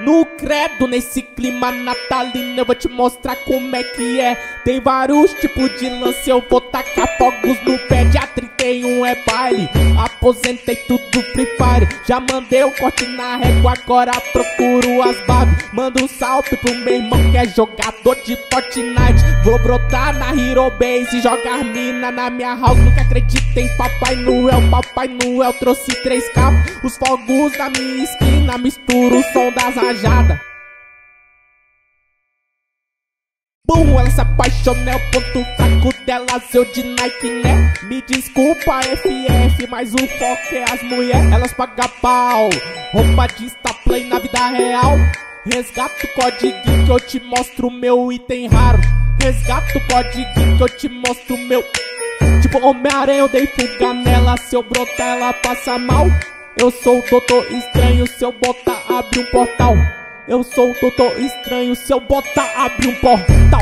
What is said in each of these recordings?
No credo, nesse clima natalino, eu vou te mostrar como é que é. Tem vários tipos de lance, eu vou tacar fogos no pé. Dia 31 é baile, aposentei tudo Free Fire. Já mandei o corte na régua, agora procuro as babes. Manda um salve pro meu irmão que é jogador de Fortnite. Vou brotar na Hero Base e jogar mina na minha house. Nunca acreditei em Papai Noel. Papai Noel trouxe três cabos. Os fogos da minha esquina mistura o som das rajadas. Bum, ela se apaixonou, é o ponto fraco dela, seu de Nike, né? Me desculpa, FF, mas o foco é as mulheres, elas pagam pau. Roupa de play na vida real. Resgata o código que eu te mostro meu item raro. Resgata o código que eu te mostro meu. Tipo Homem-Aranha, eu dei fuga nela. Se eu brotar, ela passa mal. Eu sou o doutor estranho, se eu botar, abre um portal. Eu sou o doutor estranho, se eu botar, abre um portal.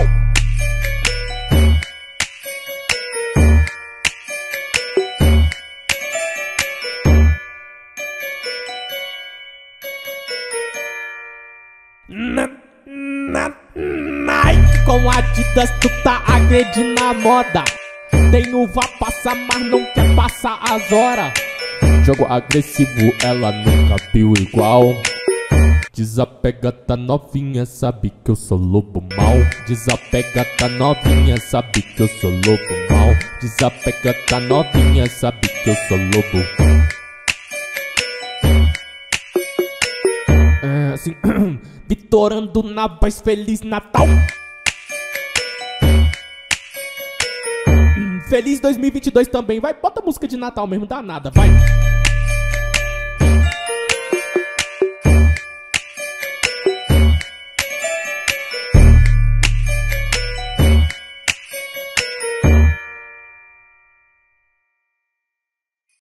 Na, na, Nike com Adidas, tu tá agredindo a moda. Tem uva, passa, mas não quer passar as horas. Jogo agressivo, ela nunca viu igual. Desapega, tá novinha, sabe que eu sou lobo mal. Desapega, tá novinha, sabe que eu sou lobo mal. Desapega, tá novinha, sabe que eu sou lobo. É assim, Vitorando na voz, Feliz Natal. Feliz 2022 também, vai, bota música de Natal mesmo, dá nada, vai.